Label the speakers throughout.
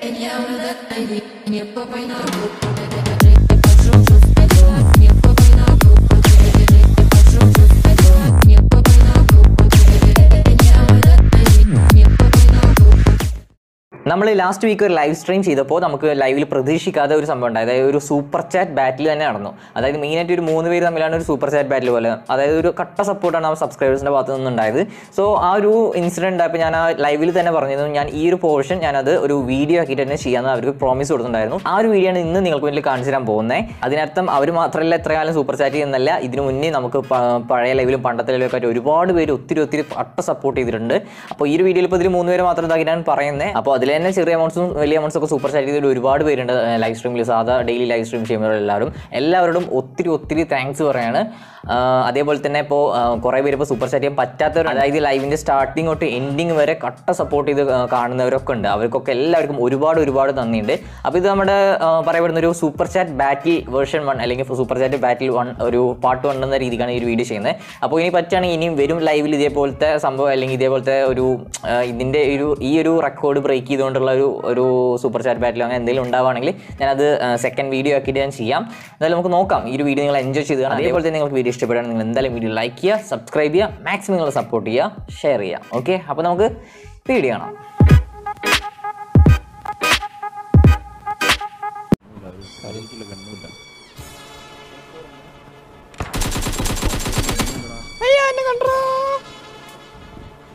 Speaker 1: Ella me da la idea, mi papá നമ്മൾ last week ഒരു live stream ചെയ്തപ്പോൾ നമുക്ക് ലൈവിൽ പ്രതീക്ഷിക്കാതെ ഒരു സംഭവം ഉണ്ടായി. അതായത് ഒരു സൂപ്പർ ചാറ്റ് ബാറ്റിൽ തന്നെ നടന്നു. അതായത് മെയിനായിട്ട് ഒരു മൂന്ന് പേര് തമ്മിലാണ് ഒരു സൂപ്പർ ചാറ്റ് ബാറ്റിൽ പോലെ. അതായത് ഒരു കട്ട സപ്പോർട്ടാണ് ആ സബ്സ്ക്രൈബേഴ്സിന്റെ ഭാഗത്തു നിന്നുണ്ടായത്. സോ ആ ഒരു ഇൻസിഡന്റ് ഉണ്ടായപ്പോൾ ഞാൻ ആ ലൈവിൽ തന്നെ പറഞ്ഞിരുന്നു ഞാൻ ഈ ഒരു പോർഷൻ ഞാനത് ഒരു വീഡിയോ ആക്കിയിട്ട് തന്നെ ചെയ്യാമെന്ന് അവർക്ക് പ്രോമിസ് കൊടുത്തിട്ടുണ്ടായിരുന്നു. ആ ഒരു വീഡിയോ ആണ് ഇന്ന് നിങ്ങൾക്ക് വേണ്ടി കാണിച്ചു തരാൻ പോകുന്നത് അതിനർത്ഥം അവർ മാത്രമല്ല എത്ര കാലം സൂപ്പർ ചാറ്റ് ചെയ്യുന്നല്ല ഇതിനു മുന്നേ നമുക്ക് പഴയ ലൈവിലും പണ്ടത്തെ ലൈവിലും ഒക്കെ ആയിട്ട് ഒരുപാട് പേര് ഒത്തിരി ഒത്തിരി അട്ട സപ്പോർട്ട് ചെയ്തിട്ടുണ്ട്. അപ്പോൾ ഈ ഒരു വീഡിയോയിൽ ഇപ്പോൾ ഇതിൽ മൂന്ന് പേര് മാത്രം ഞാൻ പറയുന്നത് അപ്പോൾ അതിൽ തന്നെ ചെറിയ അമൗണ്ട്സും വലിയ അമൗണ്ട്സും ഒക്കെ സൂപ്പർ ചാറ്റ് ചെയ്തിട്ട് ഒരുപാട് പേരുണ്ട് ലൈവ് സ്ട്രീമിൽ സാധാ ഡെയിലി ലൈവ് സ്ട്രീം ചെയ്യുന്നവരെല്ലാവരും എല്ലാവരോടും ഒത്തിരി ഒത്തിരി താങ്ക്സ് പറയാണ്. അതേപോലെ തന്നെ ഇപ്പോൾ കുറേ പേര് ഇപ്പോൾ സൂപ്പർ ചാറ്റ് ചെയ്യാൻ പറ്റാത്തവർ അതായത് ലൈവിന്റെ സ്റ്റാർട്ടിങ് തൊട്ട് എൻഡിങ് വരെ കട്ട സപ്പോർട്ട് ചെയ്ത് കാണുന്നവരൊക്കെ ഉണ്ട്. അവർക്കൊക്കെ എല്ലാവർക്കും ഒരുപാട് ഒരുപാട് നന്ദിയുണ്ട്. അപ്പോൾ ഇത് നമ്മുടെ പറയപ്പെടുന്ന ഒരു super chat battle version one അല്ലെങ്കിൽ സൂപ്പർ ചാറ്റ് ബാറ്റിൽ വൺ ഒരു പാർട്ട് വൺ എന്ന രീതിക്കാണ് ഈ ഒരു വീഡിയോ ചെയ്യുന്നത്. അപ്പോൾ ഇനി പറ്റുകയാണെങ്കിൽ ഇനിയും വരും ലൈവിൽ ഇതേപോലത്തെ സംഭവം അല്ലെങ്കിൽ ഇതേപോലത്തെ ഒരു ഇതിന്റെ ഒരു ഈ ഒരു റെക്കോർഡ് ബ്രേക്ക് ചെയ്തുകൊണ്ടുള്ള ഒരു ഒരു സൂപ്പർ ചാറ്റ് ബാറ്റിലോ അങ്ങനെ എന്തെങ്കിലും ഉണ്ടാവുകയാണെങ്കിൽ ഞാനത് സെക്കൻഡ് വീഡിയോ ആക്കിയിട്ട് ഞാൻ ചെയ്യാം. എന്തായാലും നമുക്ക് നോക്കാം. ഈ ഒരു വീഡിയോ നിങ്ങൾ എൻജോയ് ചെയ്ത് കാണാം. അതേപോലെ തന്നെ നിങ്ങൾക്ക് വീഡിയോ ഇഷ്ടപ്പെടുകയാണ് നിങ്ങൾ എന്തായാലും വീഡിയോ ലൈക്ക് ചെയ്യുക സബ്സ്ക്രൈബ് ചെയ്യുക മാക്സിമം നിങ്ങൾ സപ്പോർട്ട് ചെയ്യുക ഷെയർ ചെയ്യുക. ഓക്കെ അപ്പോൾ നമുക്ക് വീഡിയോ കാണാം.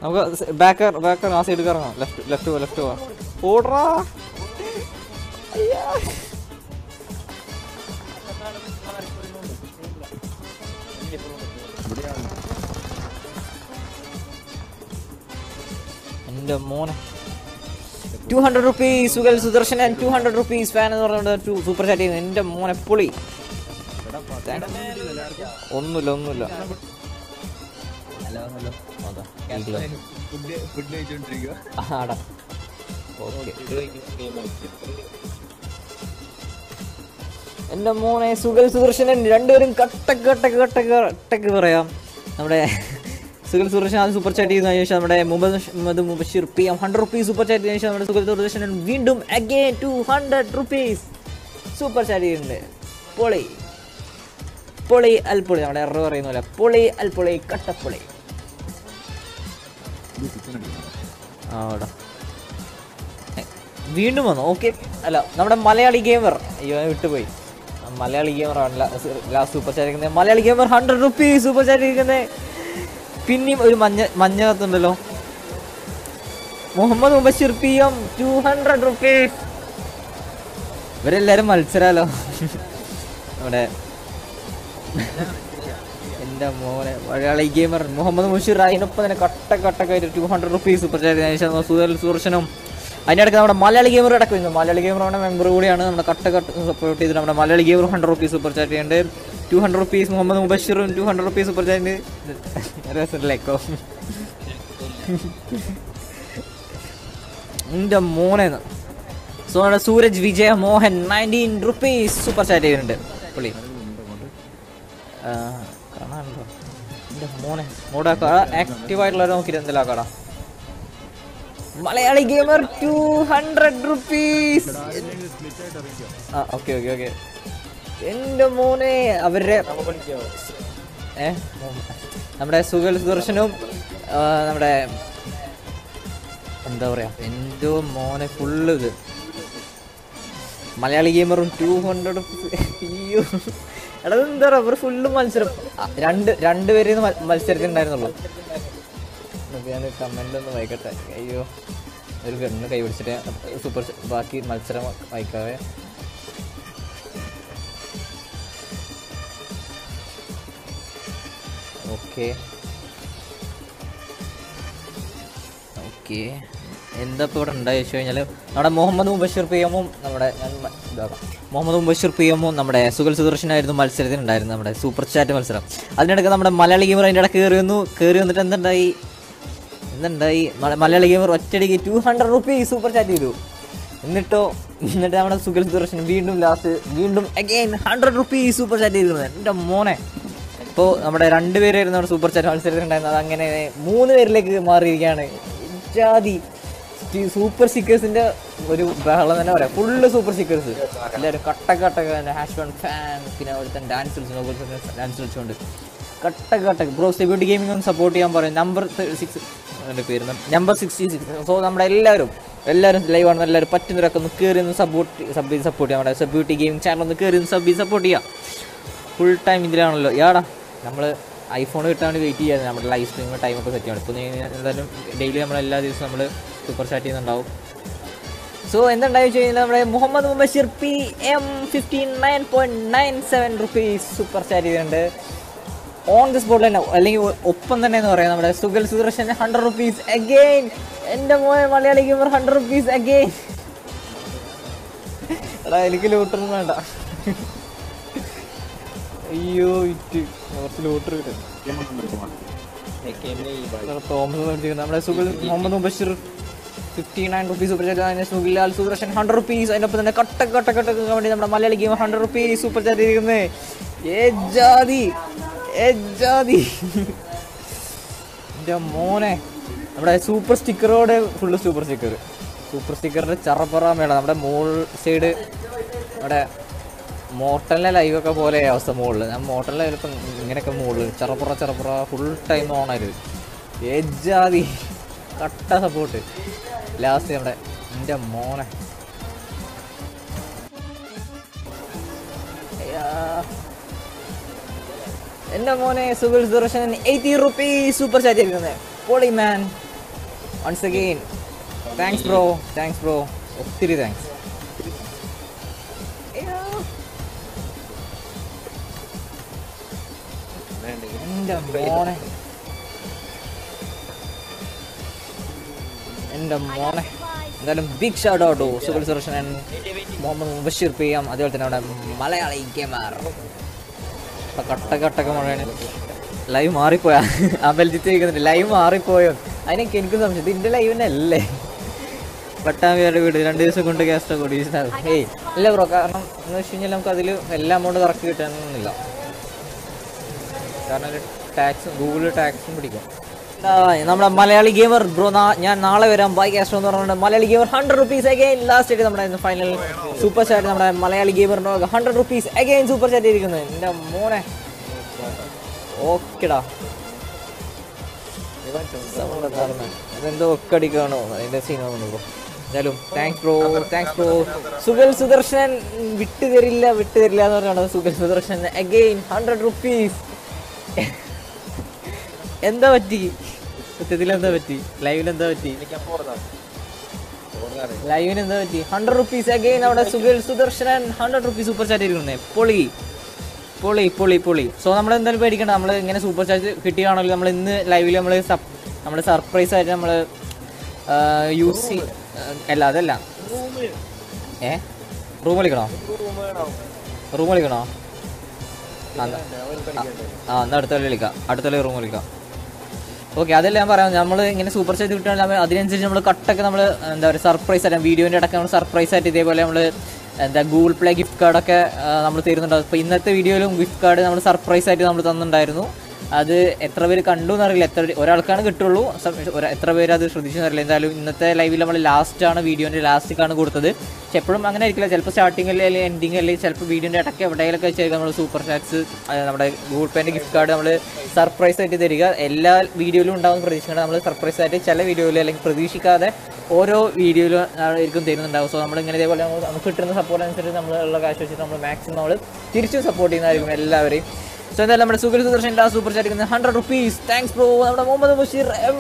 Speaker 2: നമുക്ക് ബാക്ക് ബാക്ക് ആ സൈഡ് കറങ്ങാം ലെഫ്റ്റ് ലെഫ്റ്റ് പോ ലെഫ്റ്റ് പോവാ ഓടറാ. എന്റെ മോനെ. Two hundred rupees Sugal Sudarshan two hundred rupees fan എന്ന് പറഞ്ഞുകൊണ്ട് സൂപ്പർ ചാറ്റ് ചെയ്യുന്നു. എന്റെ മോനെ പൊളി. ഒന്നുമില്ല ഒന്നുമില്ല. ആടാ. ഓക്കെ എന്റെ മോനെ സുഗൽ സുദർശനൻ രണ്ടുപേരും കട്ടക്ക് കട്ടക്ക് കട്ടക്ക് കട്ടക്ക് പറയാം. നമ്മുടെ സുഗൽ സുദർശൻ അത് സൂപ്പർ ചാറ്റ് ചെയ്തതിനു ശേഷം നമ്മുടെ Muhammad Mubasheer P M hundred rupees super chat ചെയ്തതിനു ശേഷം നമ്മുടെ സുഗൽ സുദർശനൻ വീണ്ടും again two hundred rupees super chat ചെയ്തിട്ടുണ്ട് പൊളി. പൊളി അൽപ്പൊളി. നമ്മുടെ എറർ പറയുന്ന പോലെ പൊളി അൽപ്പൊളി കട്ടപ്പൊളി. വീണ്ടും വന്നു? ഓക്കെ അല്ല നമ്മുടെ മലയാളി ഗെയിമർ അയ്യോ വിട്ടുപോയി. മലയാളി ഗെയിമർ ആണല്ലോ. Super ചാരിക്കുന്നത് Malayali gamer hundred rupees super ചാരിക്കുന്നത് പിന്നെയും ഒരു മഞ്ഞ മഞ്ഞ കത്തുണ്ടല്ലോ Muhammad Mubashir P M two hundred rupees ഇവരെല്ലാരും മത്സരാലോ? നമ്മുടെ എന്റെ മോനെ മലയാളി ഗെയിമർ മുഹമ്മദ് മുഷീർ അതിനൊപ്പം തന്നെ കട്ട കട്ടക്കായിട്ട് two hundred rupees super chat Sudhal സുദർശനും അതിനിടയ്ക്ക് നമ്മുടെ മലയാളി ഗെയിമർ അടക്കം മലയാളി ഗെയിമറുടെ മെമ്പർ കൂടിയാണ് നമ്മുടെ കട്ട കട്ട് സപ്പോർട്ട് ചെയ്തിട്ട് നമ്മുടെ Malayali gamer hundred rupees super chat ചെയ്യുന്നുണ്ട്. Two hundred rupees Muhammad മുബഷീറും two hundred rupees super chat രസമില്ലേക്കോ എന്റെ മോനെ സോ നമ്മുടെ Suraj Vijaya Mohan nineteen rupees super chat ചെയ്യുന്നുണ്ട്. പുള്ളി. കാണാനുണ്ടോ എന്റെ മോനെ. മോടെ ആക്റ്റീവ് നോക്കിയിട്ട് എന്തെല്ലാം കട Malayali gamer two hundred rupees ആ ഓക്കെ ഓക്കെ ഓക്കെ എന്റെ മോനെ അവരുടെ ഏ? നമ്മുടെ സുഗൽ സുദർശനും നമ്മുടെ എന്താ പറയാ? എന്റെ മോനെ ഫുള്ള് ഇത്. മലയാളി ഗെയിമറും ടു ഹൺഡ്രഡ് അയ്യോ. എടാ എന്താ പറയുക ഫുള്ള് മത്സരം? രണ്ട് രണ്ട് പേര് മത്സരത്തിനുണ്ടായിരുന്നുള്ളൂ. ഞാൻ കമന്റ് ഒന്ന് വായിക്കട്ടെ. അയ്യോ ഒരു ഗണ്ണ് കൈ പിടിച്ചിട്ട് സൂപ്പർ ബാക്കി മത്സരം വായിക്കാവേ. ഓക്കെ ഓക്കെ എന്താ ഇപ്പോൾ ഇവിടെ ഉണ്ടായി വെച്ച് കഴിഞ്ഞാൽ നമ്മുടെ മുഹമ്മദ് മുബഷീർ പി എമ്മും നമ്മുടെ മുഹമ്മദ് മുബഷീർ പി എമ്മും നമ്മുടെ സുഗൽ സുദർശനായിരുന്നു മത്സരത്തിനുണ്ടായിരുന്നു നമ്മുടെ സൂപ്പർ ചാറ്റ് മത്സരം. അതിനിടയ്ക്ക് നമ്മുടെ മലയാളി ഗെയിമർ അതിന്റെ ഇടയ്ക്ക് കയറി വന്നു. കയറി വന്നിട്ട് എന്തുണ്ടായി? എന്തുണ്ടായി? മല- മലയാളി ഗെയിമർ ഒറ്റയടിക്ക് two hundred rupee super chat ചെയ്തു. എന്നിട്ടോ എന്നിട്ട് നമ്മുടെ സുഗൽ സുദർശൻ വീണ്ടും ലാസ്റ്റ് വീണ്ടും again hundred rupee super chat ചെയ്തിരുന്നത്. എന്റെ മോനെ. ഇപ്പോൾ നമ്മുടെ രണ്ടുപേരായിരുന്നു നമ്മുടെ സൂപ്പർ ചാറ്റ് മത്സരത്തിനുണ്ടായിരുന്നത്. ഉണ്ടായിരുന്നത് അങ്ങനെ മൂന്ന് പേരിലേക്ക് മാറിയിരിക്കുകയാണ്. ജാതി. സൂപ്പർ സ്റ്റിക്കേഴ്സിന്റെ ഒരു ബഹളം തന്നെ പറയാം. ഫുള്ള് സൂപ്പർ സ്റ്റിക്കേഴ്സ് എല്ലാവരും കട്ട കട്ട ഹാഷ് വൺ ഫാൻ പിന്നെ അവിടുത്തെ ഡാൻസ് കളിച്ചു ഡാൻസ് കളിച്ചുകൊണ്ട് കട്ട കട്ട ബ്രോ സെബ്യൂട്ടി ഗെയിമിംഗ് ഒന്ന് സപ്പോർട്ട് ചെയ്യാൻ പറയും. നമ്പർ സിക്സ് എന്റെ പേര് നമ്പർ സിക്സ്റ്റി സിക്സ് സോ നമ്മുടെ എല്ലാവരും എല്ലാവരും ലൈവ് ആണ് എല്ലാവരും പറ്റുന്നവരൊക്കെ ഒന്ന് കയറി ഒന്ന് സപ്പോർട്ട് സബ് ചെയ്ത് സപ്പോർട്ട് ചെയ്യാം. നമ്മുടെ സെബ്യൂട്ടി ഗെയിമിംഗ് ചാനൽ ഒന്ന് കയറി ഒന്ന് സബ് ചെയ്ത് സപ്പോർട്ട് ചെയ്യാം. Full time ഇതിലാണല്ലോ. യാടാ നമ്മൾ ഐഫോൺ കിട്ടാൻ വെയിറ്റ് ചെയ്യാതെ നമ്മുടെ ലൈവ് സ്ട്രീമിൽ ടൈമൊക്കെ സെറ്റ് ചെയ്യണം. ഇപ്പോൾ എന്തായാലും ഡെയിലി നമ്മൾ എല്ലാ ദിവസവും നമ്മൾ സൂപ്പർ ചാറ്റ് ചെയ്യുന്നുണ്ടാവും. സോ എന്തുണ്ടായി വെച്ച് കഴിഞ്ഞാൽ നമ്മുടെ Muhammad Mubashir P M fifty nine point nine seven rupees super chat ചെയ്തിട്ടുണ്ട്. ഓൺ ദി സ്പോട്ടിൽ തന്നെ അല്ലെങ്കിൽ ഒപ്പം തന്നെ എന്ന് പറയാം നമ്മുടെ Sugal Sudarshan hundred rupees again എന്റെ മോനെ Malayali gamer hundred rupees again എടാ എനിക്ക് ലൂട്ടൊന്നും വേണ്ട. അയ്യോ ഇറ്റ്. കുറച്ച് ലൂട്ടർ കിട്ടും. നമ്മുടെ Sugal Muhammad Mubashir fifty nine rupees super chat അതിന് സുഖിലാൽ സുദർശൻ ഹൺഡ്രഡ് റുപ്പീസ് അതിനൊപ്പം തന്നെ കട്ട കട്ട കട്ട വേണ്ടി നമ്മുടെ Malayali game hundred rupees super chat ഇരിക്കുന്നത് എന്റെ മോനെ നമ്മുടെ സൂപ്പർ സ്റ്റിക്കറോട് ഫുള്ള് സൂപ്പർ സ്റ്റിക്കർ സൂപ്പർ സ്റ്റിക്കറിന്റെ ചറപ്പറ വേണം നമ്മുടെ മോൾ സൈഡ് നമ്മുടെ മോട്ടലിലെ ലൈവൊക്കെ പോലെ അവസ്ഥ മുകളിൽ ഞാൻ മോട്ടലിലെ ചിലപ്പം ഇങ്ങനെയൊക്കെ മുകളിൽ ചെറപ്പുറ ചെറപ്പുറ ഫുൾ ടൈം ഓണായിരുന്നു ഏജാതി കട്ട സപ്പോർട്ട് ലാസ്റ്റ് നമ്മുടെ എന്റെ മോനെ. എന്റെ മോനെ Subil Sudarshan eighty rupees super chat ചെയ്തിരുന്നത് poly man once again thanks bro thanks bro ഒത്തിരി താങ്ക്സ് എന്റെ മോനെ. എന്റെ മോനെ. എന്തായാലും big shout out Subil and Muhammad Mubashir P M അതുപോലെ തന്നെ അവിടെ മലയാളി ഗെയിമർ കട്ട കട്ടൊക്കെ മഴയാണ്. ലൈവ് മാറിപ്പോയാ. ബെൽജിത്ത് ചോദിക്കുന്നുണ്ട് ലൈവ് മാറിപ്പോയോ? അതിനൊക്കെ എനിക്ക് സംശയം. ഇതിന്റെ ലൈവിനെ അല്ലേ? പട്ടാമ്പിയുടെ വീട്? രണ്ട് ദിവസം കൊണ്ട് ഗ്യാസ് കൊടിയിട്ടുണ്ടാകും ഏയ് ഇല്ല ബ്രോ കാരണം എന്ന് വെച്ച് കഴിഞ്ഞാൽ നമുക്ക് അതിൽ എല്ലാ അമൗണ്ട് കറക്റ്റ് കിട്ടാനൊന്നുമില്ല കാരണം ടാക്സും ഗൂഗിൾ ടാക്സും പിടിക്കും. നമ്മുടെ മലയാളി ഗെയിമർ ബ്രോ ഞാൻ നാളെ വരാം. ബൈക്ക് കാസ്റ്റോ എന്ന് പറഞ്ഞുകൊണ്ട് Malayali gamer hundred rupees again last ആയിട്ട് നമ്മുടെ ഫൈനൽ സൂപ്പർ ചാറ്റ് നമ്മുടെ Malayali ഗെയിമറിന് hundred rupees again super chat ഇരിക്കുന്നത് എന്റെ മോനെ. ഓക്കെടാ. എന്തോ ഒക്കെ അടിക്കുകയാണോ അതിന്റെ സീനോ ബ്രോ. എന്തായാലും thanks bro. Thanks bro. Sugal Sudarshan വിട്ടു തരില്ല വിട്ടു തരില്ല എന്ന് പറഞ്ഞാണ് Sugal Sudarshan again hundred rupees എന്താ പറ്റി? സത്യത്തിൽ എന്താ പറ്റി? ലൈവിൽ എന്താ പറ്റി? ലൈവിന് എന്താ പറ്റി? ഹൺഡ്രഡ് റുപ്പീസ് അഗൈൻ അവിടെ Sugal Sudarshanan hundred rupees super chat ഇരിക്കുന്നേ. പൊളി. പൊളി പൊളി പൊളി. സോ നമ്മൾ എന്തായാലും പേടിക്കണ്ട. നമ്മൾ ഇങ്ങനെ സൂപ്പർ ചാർജ് കിട്ടിയാണല്ലോ നമ്മൾ ഇന്ന് ലൈവിൽ നമ്മൾ നമ്മൾ സർപ്രൈസ് ആയിട്ട് നമ്മൾ യൂസ് അല്ല അതല്ല. ഏ? റൂം വിളിക്കണോ? റൂം വിളിക്കണോ? ആ, എന്നാ- അടുത്ത കളി വിളിക്കാം. അടുത്ത കളി റൂം വിളിക്കാം. ഓക്കെ അതല്ല ഞാൻ പറയാം. നമ്മൾ ഇങ്ങനെ സൂപ്പർ ചാറ്റ് കിട്ടുകയാണെങ്കിൽ അതിനനുസരിച്ച് നമ്മൾ കട്ടൊക്കെ നമ്മൾ എന്താ പറയുക സർപ്രൈസ് ആയിട്ട് വീഡിയോന്റെ അടക്കം നമ്മൾ സർപ്രൈസ് ആയിട്ട് ഇതേപോലെ നമ്മൾ എന്താ ഗൂഗിൾ പ്ലേ ഗിഫ്റ്റ് കാർഡൊക്കെ നമ്മൾ തരുന്നുണ്ട്. അപ്പോൾ ഇന്നത്തെ വീഡിയോയിലും ഗിഫ്റ്റ് കാർഡ് നമ്മൾ സർപ്രൈസ് ആയിട്ട് നമ്മൾ തന്നിട്ടുണ്ടായിരുന്നു. അത് എത്ര പേര് കണ്ടു എന്നറിയില്ല. എത്ര ഒരാൾക്കാണ് കിട്ടുള്ളൂ. എത്ര പേര് അത് ശ്രദ്ധിച്ചു എന്നറിയില്ല. എന്തായാലും ഇന്നത്തെ ലൈവിൽ നമ്മൾ ലാസ്റ്റ് ആണ് വീഡിയോന്റെ ലാസ്റ്റിക്കാണ് കൊടുത്തത്. പക്ഷെ എപ്പോഴും അങ്ങനെ ആയിരിക്കില്ല. ചിലപ്പോൾ സ്റ്റാർട്ടിങ്ങിൽ അല്ലെങ്കിൽ എൻഡിങ് അല്ലെങ്കിൽ ചിലപ്പോൾ വീഡിയോന്റെ ഇടയ്ക്ക് എവിടെയെങ്കിലൊക്കെ വെച്ചായിരിക്കും നമ്മൾ സൂപ്പർ ചാറ്റ്സ് നമ്മുടെ ഗൂഗിൾ പേന്റെ ഗിഫ്റ്റ് കാർഡ് നമ്മൾ സർപ്രൈസ് ആയിട്ട് തരിക. എല്ലാ വീഡിയോയിലും ഉണ്ടാകുന്ന പ്രതീക്ഷിക്കണം നമ്മൾ സർപ്രൈസ് ആയിട്ട് ചില വീഡിയോയിൽ അല്ലെങ്കിൽ പ്രതീക്ഷിക്കാതെ ഓരോ വീഡിയോയിലും ആയിരിക്കും തരുന്നുണ്ടാവും. സോ നമ്മൾ ഇങ്ങനെ ഇതേപോലെ നമുക്ക് കിട്ടുന്ന സപ്പോർട്ട് അനുസരിച്ച് നമ്മളുള്ള കാശ് വെച്ചിട്ട് നമ്മൾ മാക്സിമം നമ്മൾ തിരിച്ചും സപ്പോർട്ട് ചെയ്യുന്നതായിരിക്കും എല്ലാവരെയും. നമ്മുടെ Sugal Sudarshan super chat hundred rupees thanks bro നമ്മുടെ മുഹമ്മദ് ബഷീർ എം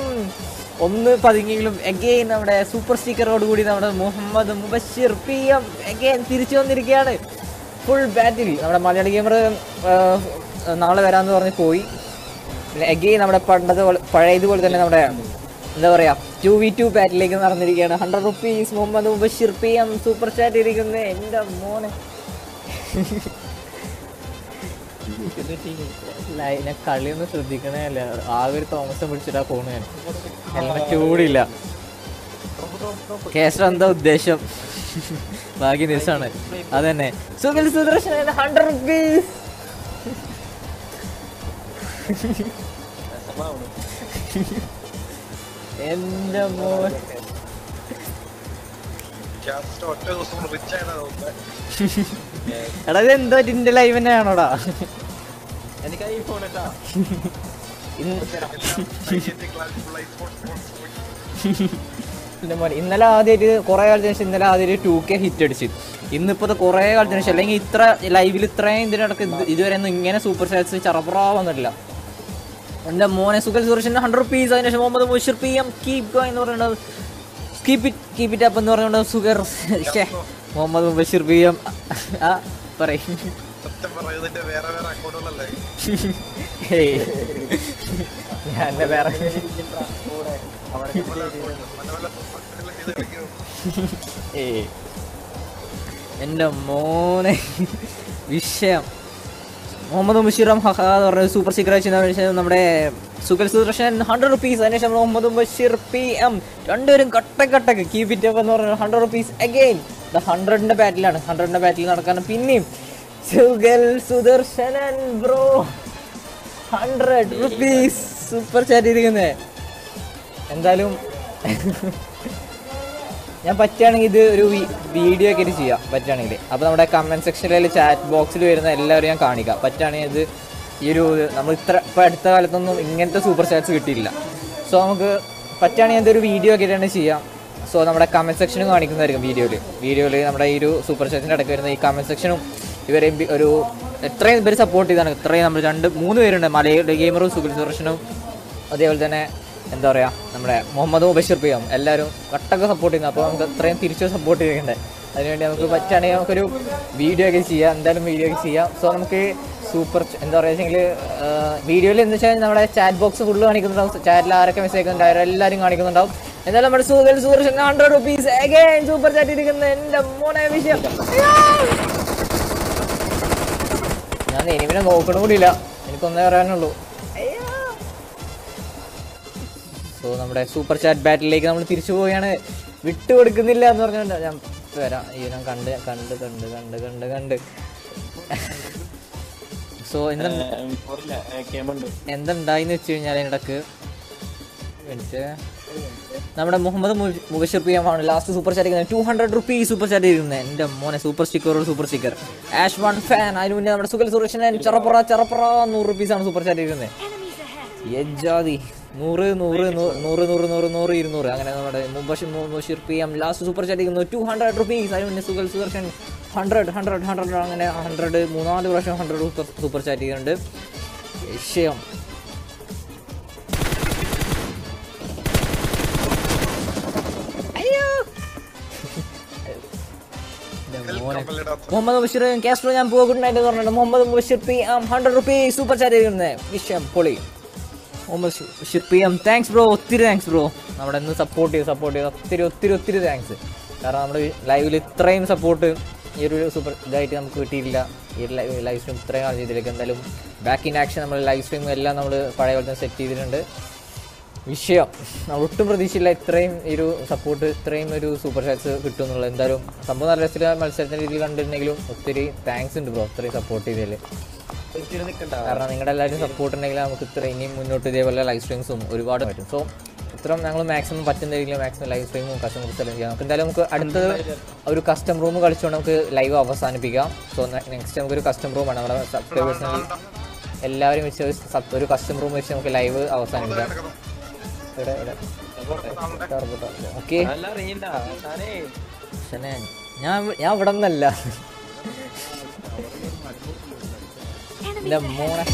Speaker 2: ഒന്ന് പതുങ്ങിയെങ്കിലും എഗെയിൻ നമ്മുടെ സൂപ്പർ സ്റ്റിക്കറോട് കൂടി നമ്മുടെ Muhammad Mubashir P M again തിരിച്ചു വന്നിരിക്കുകയാണ്. ഫുൾ ബാറ്റിൽ നമ്മുടെ മലയാളി ഗെയിമർ നാളെ വരാമെന്ന് പറഞ്ഞ് പോയി. പിന്നെ എഗെയിൻ നമ്മുടെ പണ്ടത്തെ പോലെ പഴയതുപോലെ തന്നെ നമ്മുടെ എന്താ പറയുക ടു വി ടു ബാറ്റിലേക്ക് നടന്നിരിക്കുകയാണ്. Hundred rupees Muhammad Mubashir P M super chat ഇരിക്കുന്നത് എന്റെ മോനെ. ലൈ- ഞാൻ കളിയൊന്നും ശ്രദ്ധിക്കണേ അല്ല. ആകെ ഒരു തോമസം പിടിച്ചിട്ടാ പോണു. ഞാൻ ഹെൽമെറ്റ് കൂടിയില്ല കേസർ എന്താ ഉദ്ദേശം? ബാക്കി ദിവസമാണ് അതന്നെ. സുനിൽ സുദർശൻ ഹൺഡ്രഡ് റുപ്പീസ് എന്റെ മോൻ. എടാ ഇത് എന്തോ നിന്റെ ലൈവ് തന്നെയാണോടാ?
Speaker 3: എനിക്ക് ഐഫോൺ ഇട്ടാ.
Speaker 2: ഇന്നലെ ആദ്യമായിട്ട് കുറേ കാലത്തിന് ശേഷം ഇന്നലെ ആദ്യമായിട്ട് ടു കെ ഹിറ്റ് അടിച്ചു. ഇന്നിപ്പോ കുറേ കാലത്തിന് ശേഷം അല്ലെങ്കിൽ ഇത്ര ലൈവിൽ ഇത്രയും ഇതിനിടക്ക് ഇത് ഇതുവരെ ഒന്നും ഇങ്ങനെ സൂപ്പർ സ്റ്റാറ്റ്സ് ചറപ്ര വന്നിട്ടില്ല. എന്റെ മോനെ സുഖൽ സുരേഷിന്റെ ഹൺഡ്രഡ് റുപ്പീസ് അതിന് ശേഷം Muhammad Mushir P M keep എന്ന് പറയുന്നത്. Keep it keep it up എന്ന് പറഞ്ഞുകൊണ്ട് sugar Muhammad Basheer P M ആ പറയും.
Speaker 4: സത്യം പറയുന്നതിന്റെ വേറെ വേറെ അക്കൗണ്ടുകളല്ലേ.
Speaker 2: ഞാൻ. എന്റെ മോനെ. വിഷയം. മുഹമ്മദ് മുഷീറം ഹഹ എന്ന് പറഞ്ഞ സൂപ്പർ സീക്രട്ട് വെച്ചാൽ നമ്മുടെ സുഖൽ സുദർശൻ ഹൺഡ്രഡ് റുപ്പീസ് അതിനുശേഷം മുഹമ്മദ് ബഷീർ പി എം രണ്ടുപേരും കട്ടക്കട്ടക്ക് കീപ് ഇറ്റ് അപ്പ് എന്ന് പറഞ്ഞ ഹൺഡ്രഡ് റുപ്പീസ് അഗെയിൻ ദ ഹൺഡ്രഡിന്റെ ബാറ്റിലാണ് ഹൺഡ്രഡിന്റെ ബാറ്റിൽ നടക്കാൻ പിന്നെയും Sugal Sudarshanan bro hundred rupees super chat ഇരിക്കുന്നേ എന്തായാലും ഞാൻ പറ്റുകയാണെങ്കിൽ ഇത് ഒരു വീഡിയോ ഒക്കെ ചെയ്യാം. പറ്റുകയാണെങ്കിൽ. അപ്പോൾ നമ്മുടെ കമന്റ് സെക്ഷനിൽ ചാറ്റ് ബോക്സിൽ വരുന്ന എല്ലാവരും ഞാൻ കാണിക്കാം. പറ്റുകയാണെങ്കിൽ ഇത് ഈ ഒരു നമ്മൾ ഇത്ര ഇപ്പോൾ അടുത്ത കാലത്തൊന്നും ഇങ്ങനത്തെ സൂപ്പർ ചാറ്റ്സ് കിട്ടിയില്ല സോ നമുക്ക് പറ്റുകയാണെങ്കിൽ എന്തൊരു വീഡിയോ ഒക്കെ തന്നെ ചെയ്യാം. സോ നമ്മുടെ കമന്റ് സെക്ഷനും കാണിക്കുന്നതായിരിക്കും വീഡിയോയിൽ വീഡിയോയിൽ നമ്മുടെ ഈ ഒരു സൂപ്പർ ചാറ്റിന്റെ ഇടയ്ക്ക് വരുന്ന ഈ കമന്റ് സെക്ഷനും ഇവരെ ഒരു എത്രയും ഇവർ സപ്പോർട്ട് ചെയ്താണ്. ഇത്രയും നമ്മൾ രണ്ട് മൂന്ന് പേരുണ്ട്. മലയുടെ ഗെയിമറും സുഖിൽ സുരക്ഷനും അതേപോലെ തന്നെ എന്താ പറയുക നമ്മുടെ മുഹമ്മദ് ബഷീർ പിയും എല്ലാവരും കട്ടൊക്കെ സപ്പോർട്ട് ചെയ്യുന്നു. അപ്പോൾ നമുക്ക് അത്രയും തിരിച്ചു സപ്പോർട്ട് ചെയ്യുന്നുണ്ട് അതിനുവേണ്ടി നമുക്ക് പറ്റുകയാണെങ്കിൽ നമുക്കൊരു വീഡിയോ ഒക്കെ ചെയ്യാം. എന്തായാലും വീഡിയോ ഒക്കെ ചെയ്യാം. സോ നമുക്ക് സൂപ്പർ എന്താ പറയുക വെച്ചെങ്കിൽ വീഡിയോയിൽ എന്ന് വെച്ചാൽ നമ്മുടെ ചാറ്റ് ബോക്സ് ഫുള്ള് കാണിക്കുന്നുണ്ടാവും. ചാറ്റിൽ ആരൊക്കെ മെസ്സേജ് അയക്കുന്നുണ്ടാവും എല്ലാവരും കാണിക്കുന്നുണ്ടാവും. എന്നാലും നമ്മുടെ super super hundred rupees again super chat ഇരിക്കുന്ന എന്റെ മോനെ വിഷയം. ഞാൻ പിന്നെ നോക്കണ കൂടിയില്ല. എനിക്കൊന്നേ പറയാനുള്ളൂ. സോ നമ്മുടെ സൂപ്പർ ചാറ്റ് ബാറ്റിലേക്ക് നമ്മൾ തിരിച്ചു പോവുകയാണ്. വിട്ടു കൊടുക്കുന്നില്ല എന്ന് പറഞ്ഞുകൊണ്ട് ഞാൻ വരാം. ഈ ഞാൻ കണ്ട് കണ്ട് കണ്ട് കണ്ട് കണ്ട് കണ്ട്. സോ എന്തുണ്ടായിന്ന് വെച്ച് കഴിഞ്ഞാൽ എനിക്ക് നമ്മുടെ മുഹമ്മദ് മുബഷിർ പി എം ആണ് last super chat two hundred rupee super chat ചെയ്യുന്നത്. എന്റെ മോനെ super sticker super sticker Ash one fan അതിന് മുന്നേ നമ്മുടെ സുഖൽ സുരേഷൻ ചെറപ്പറ ചെറപ്പറ നൂറ് റുപ്പീസാണ് സൂപ്പർ ചാറ്റ് ചെയ്യുന്നത്. യജാതി നൂറ് നൂറ് നൂറ് നൂറ് നൂറ് നൂറ് ഇരുന്നൂറ്. അങ്ങനെ നമ്മുടെ Mubashir Mubashir P M last super chat ചെയ്യുന്നു ടു ഹൺഡ്രഡ് റുപ്പീസ് അതിന് മുന്നേ Sukhal Sudarshan hundred hundred hundred അങ്ങനെ ഹൺഡ്രഡ് മൂന്നാൽ പ്രാവശ്യം ഹൺഡ്രഡ് സൂപ്പർ ചാറ്റ് ചെയ്യുന്നുണ്ട്. വിഷയം. മോനെ. മുഹമ്മദ് ബഷീർ കാസ്ട്രോ ഞാൻ പോവാ ഗുഡ് നൈറ്റ് എന്ന് പറഞ്ഞിട്ട് Muhammad Bashir P M hundred rupee super chat ചെയ്തിരുന്നത് വിഷയം പൊളി. Muhammad Bashir P M thanks bro ഒത്തിരി താങ്ക്സ് ബ്രോ നമ്മുടെ ഇന്ന് സപ്പോർട്ട് ചെയ്ത് സപ്പോർട്ട് ചെയ്ത്. ഒത്തിരി ഒത്തിരി ഒത്തിരി താങ്ക്സ് കാരണം നമ്മൾ ലൈവിൽ ഇത്രയും സപ്പോർട്ട് ഈ ഒരു സൂപ്പർ ഇതായിട്ട് നമുക്ക് കിട്ടിയില്ല ഈ ഒരു ലൈവ് സ്ട്രീം ഇത്രയും കാലം ചെയ്തിലേക്ക് എന്തായാലും ബാക്ക് ഇൻ ആക്ഷൻ നമ്മൾ ലൈവ് സ്ട്രീം എല്ലാം നമ്മൾ പഴയ പോലെ തന്നെ സെറ്റ് ചെയ്തിട്ടുണ്ട്. വിഷയം. ഒട്ടും പ്രതീക്ഷയില്ല ഇത്രയും ഒരു സപ്പോർട്ട് ഇത്രയും ഒരു സൂപ്പർ ചാറ്റ്സ് കിട്ടും എന്നുള്ളത് എന്തായാലും സംഭവം നല്ല രസത്തിൽ മത്സരത്തിന്റെ രീതിയിൽ കണ്ടിട്ടുണ്ടെങ്കിലും ഒത്തിരി താങ്ക്സ് ഉണ്ട് ബ്രോ ഒത്തിരി സപ്പോർട്ട് ചെയ്തതിൽ കാരണം നിങ്ങളുടെ എല്ലാവരും സപ്പോർട്ട് ഉണ്ടെങ്കിൽ നമുക്ക് ഇത്ര ഇനിയും മുന്നോട്ട് ഇതേപോലെ ലൈവ് സ്ട്രീംസും ഒരുപാട് പറ്റും സോ ഇത്രയും ഞങ്ങൾ മാക്സിമം പറ്റുന്ന രീതിയിൽ മാക്സിമം ലൈവ് സ്ട്രീമും കസ്റ്റമർ സെലക്ട് ചെയ്യാം. നമുക്ക് എന്തായാലും നമുക്ക് അടുത്ത ഒരു കസ്റ്റം റൂം കളിച്ചുകൊണ്ട് നമുക്ക് ലൈവ് അവസാനിപ്പിക്കാം. സോ നെക്സ്റ്റ് നമുക്കൊരു കസ്റ്റം റൂമാണ് നമ്മുടെ സബ്സ്ക്രൈബേഴ്സിന് എല്ലാവരും വെച്ച് ഒരു കസ്റ്റം റൂം വെച്ച് നമുക്ക് ലൈവ് അവസാനിപ്പിക്കാം. ഞാൻ ഞാൻ ഇവിടെ നിന്നല്ല. മോനെ.